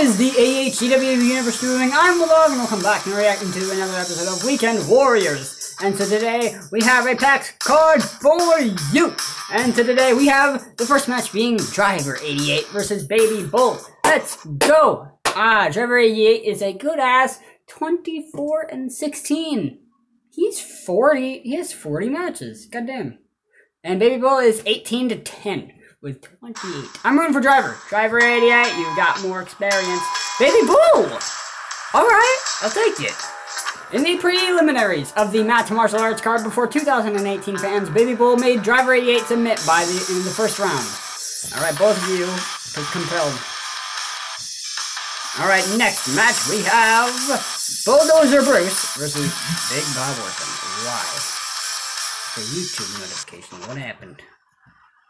is the AHCW Universe Doing. I'm Willdog, and welcome back and reacting to another episode of Weekend Warriors. And so today we have a pack card for you. And so today we have the first match being Driver 88 versus Baby Bull. Let's go. Ah, Driver 88 is a good ass 24 and 16. He's 40. He has 40 matches. Goddamn. And Baby Bull is 18 to 10 with 28. I'm rooting for Driver. Driver 88, you've got more experience. Baby Bull! Alright, I'll take it. In the preliminaries of the Match Martial Arts card before 2018 fans, Baby Bull made Driver 88 submit by the in the first round. Alright, both of you compelled. Alright, next match we have Bulldozer Bruce versus Big Bob Orton. Why? The YouTube notification. What happened?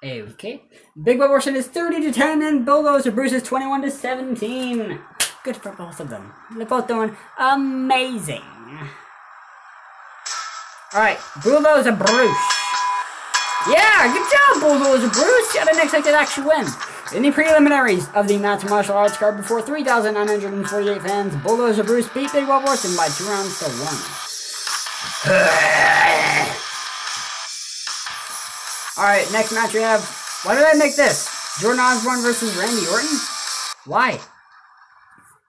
Okay. Big Bob Orton is 30 to 10 and Bulldozer Bruce is 21 to 17. Good for both of them. They're both doing amazing. Alright, Bulldozer Bruce. Yeah, good job, Bulldozer Bruce. You had an expected actually win. In the preliminaries of the Match Martial Arts card before 3,948 fans, Bulldozer Bruce beat Big Bob Orton by two rounds to one. Alright, next match we have. Why did I make this? Jordan Osborne versus Randy Orton? Why?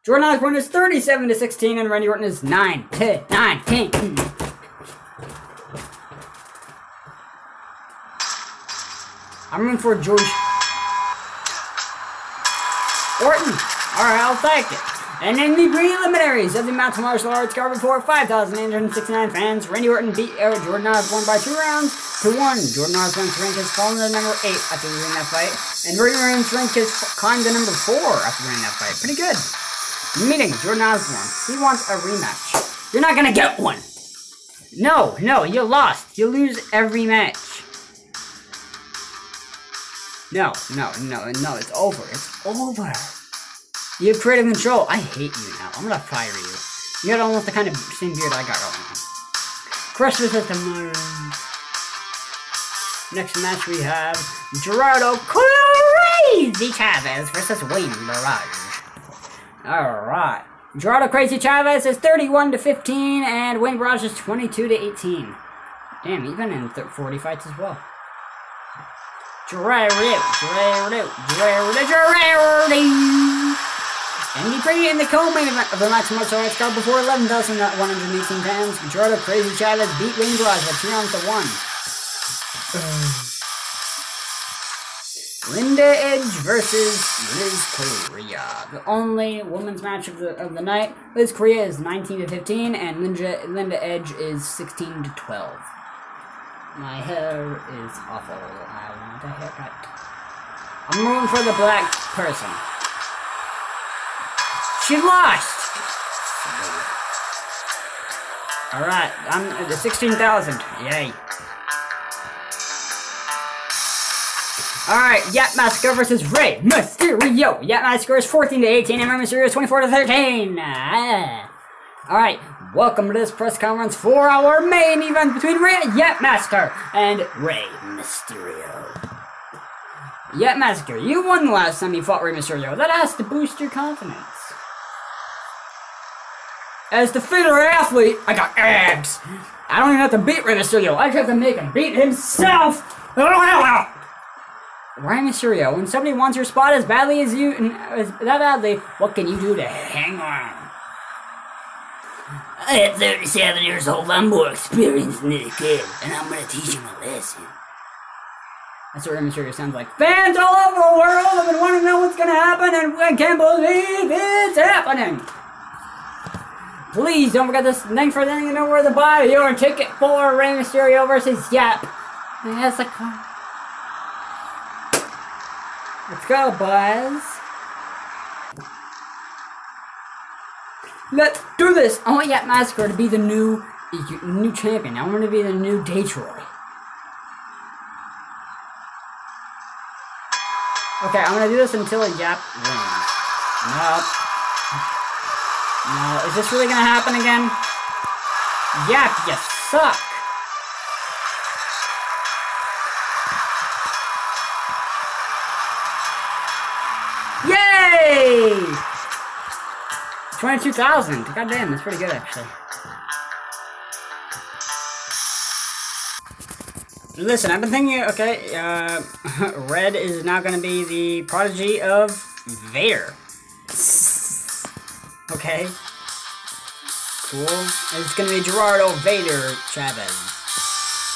Jordan Osborne is 37 to 16 and Randy Orton is 9 to 19. I'm rooting for George Orton. Alright, I'll take it. And in the preliminaries of the Mountain Martial Arts card before 5,869 fans, Randy Orton beat Eric Jordan Osborne by two rounds to one. Jordan Osborne's rank has fallen to number eight after winning that fight, and Randy Orton's rank has climbed to number four after winning that fight. Pretty good. Meaning Jordan Osborne. He wants a rematch. You're not gonna get one. No, no, you lost. You lose every match. No, no, no, no, it's over. It's over. You have creative control. I hate you now. I'm gonna fire you. You got almost the kind of same beard I got right now. At the moon. Next match we have Gerardo Crazy Chavez versus Wayne Barrage. Alright. Gerardo Crazy Chavez is 31 to 15 and Wayne Barrage is 22 to 18. Damn, been in 40 fights as well. Gerardo, Gerardo, Gerardo, Gerardo. He in the co-main event of the match martial arts card before 11,118 pounds. Gerardo Crazy Chavez beat Wayne Barrage by two rounds to one. Linda Edge versus Liz Korea. The only women's match of the of the night. Liz Korea is 19 to 15 and Linda Linda Edge is 16 to 12. My hair is awful. I want a haircut. I'm rooting for the black person. She lost! Alright, I'm at the 16,000. Yay. Alright, Yap Massacre versus Rey Mysterio. Yap Massacre is 14 to 18 and Rey Mysterio is 24 to 13. Ah. Alright, welcome to this press conference for our main event between Rey Yap and Rey Mysterio. Yap you won the last time you fought Rey Mysterio. That has to boost your confidence. As the fitter athlete, I got abs. I don't even have to beat Rey Mysterio. I just have to make him beat himself. Rey Mysterio, when somebody wants your spot as badly as you, as that badly, what can you do to hang on? At 37 years old, I'm more experienced than this kid, and I'm gonna teach him a lesson. That's what Rey Mysterio sounds like. Fans all over the world have been wanting to know what's gonna happen, and I can't believe it's happening. Please don't forget this thing for then you know where to buy your ticket for Rey Mysterio versus Yap. That's a car. Let's go, boys. Let's do this. I want Yap Massacre to be the new new champion. I want to be the new Detroit. Okay, I'm gonna do this until Yap wins. Nope. No, is this really gonna happen again? Yap, you suck! Yay! 22,000. God damn, that's pretty good actually. Listen, I've been thinking, okay, uh, Red is now to be the prodigy of Vader. Okay. Cool. It's going to be Gerardo Vader Chavez.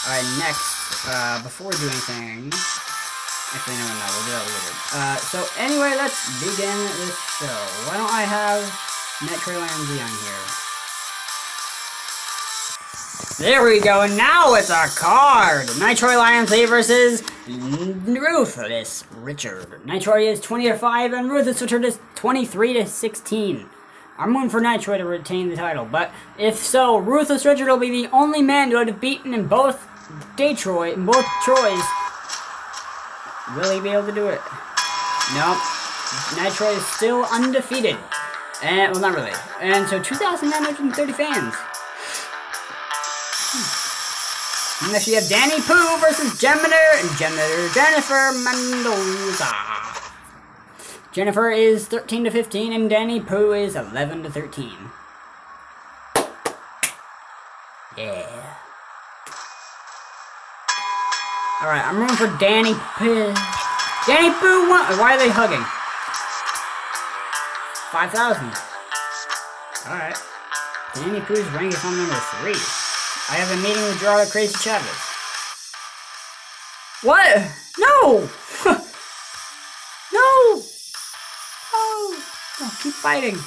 Alright, next, uh, before we do anything... Actually, no, no, we'll do that later. Uh, so anyway, let's begin this show. Why don't I have Metro MZ on here? There we go, now it's our card! Nitro Lion versus Ruthless Richard. Nitroid is 20 to 5 and Ruthless Richard is 23 to 16. I'm going for Nitroid to retain the title, but if so, Ruthless Richard will be the only man to have beaten in both Detroit, in both Troys. Will he be able to do it? Nope. Nitroid is still undefeated. And, well, not really. And so 2,930 fans. Unless you have Danny Pooh versus Janitor and Janitor Jennifer Mendoza. Jennifer is 13 to 15 and Danny Pooh is 11 to 13. Yeah. Alright, I'm rooting for Danny Pooh. Danny Pooh won. Why are they hugging? 5,000. Alright. Danny Pooh's rank is on number 3. I have a meeting with Gerardo Crazy Chavez. What? No! no! Oh! Keep fighting.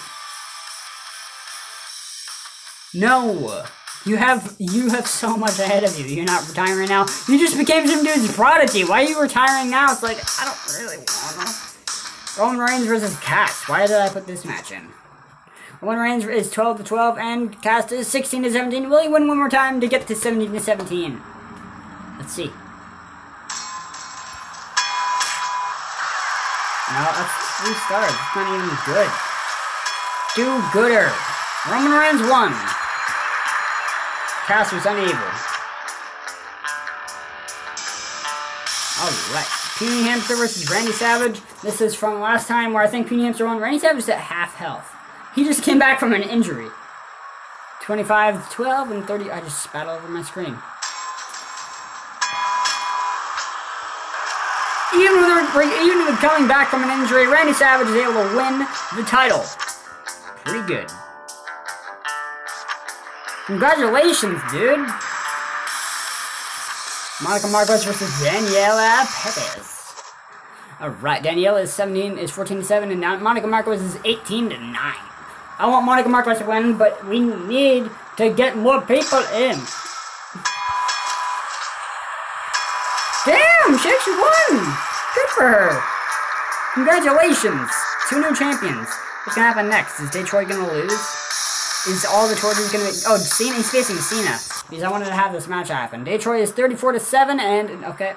No! You have you have so much ahead of you. You're not retiring now. You just became some dude's prodigy. Why are you retiring now? It's like I don't really wanna. Roman Reigns versus Cass. Why did I put this match in? One Reigns is 12 to 12, and Cass is 16 to 17. Will he win one more time to get to 17 to 17? Let's see. No, that's three stars. It's not even good. Do gooder. Roman Reigns won. Cass was unable. Alright. Puny Hamster versus Randy Savage. This is from last time where I think Puny Hamster won. Randy Savage is at half health. He just came back from an injury. 25, 12, and 30. I just spat all over my screen. Even with, even with coming back from an injury, Randy Savage is able to win the title. Pretty good. Congratulations, dude. Monica Marquez versus Daniela Perez. Alright, Daniela is 17, is 14 to 7, and now Monica Marquez is 18 to 9. I want Monica Marquez to win, but we need to get more people in. Damn, she actually won! Good for her. Congratulations. Two new champions. What's gonna happen next? Is Detroit gonna lose? Is all the Troyans gonna be... Oh, Cena, he's facing Cena. Because I wanted to have this match happen. Detroit is 34 to 7, and... Okay.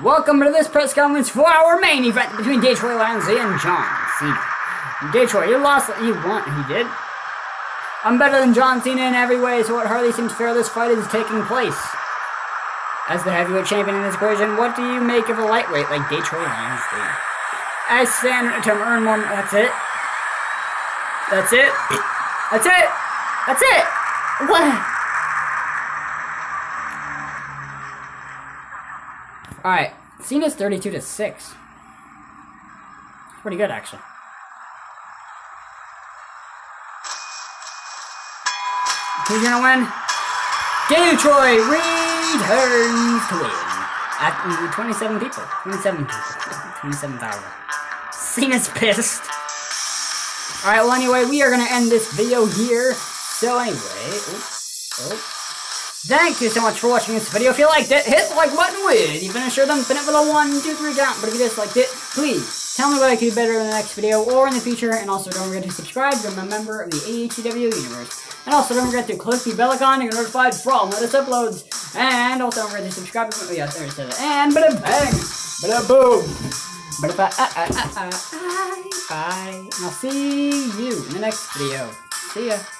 Welcome to this press conference for our main event between Detroit Lions and John Cena. Detroit, you lost, you won, he did. I'm better than John Cena in every way, so it hardly seems fair this fight is taking place. As the heavyweight champion in this equation, what do you make of a lightweight like Detroit? I stand to earn more, that's it. That's it. That's it. That's it. What? Alright, Cena's 32 to 6. Pretty good, actually. Who's gonna win? Detroit returns to win. At mm, 27 people. 27 people. 27,000. Cena's pissed. Alright, well anyway, we are gonna end this video here. So anyway, oh. Thank you so much for watching this video. If you liked it, hit the like button with even a sure them pin it a 1, 2, 3 count. But if you disliked it, please tell me what I could do better in the next video or in the future. And also don't forget to subscribe become a member of the AHCW universe. And also don't forget to click the bell icon to get notified from latest uploads. And also don't forget to subscribe. Oh yeah, there it says And bada bang, bada boom, ba ah ah ah. Bye. And I'll see you in the next video. See ya.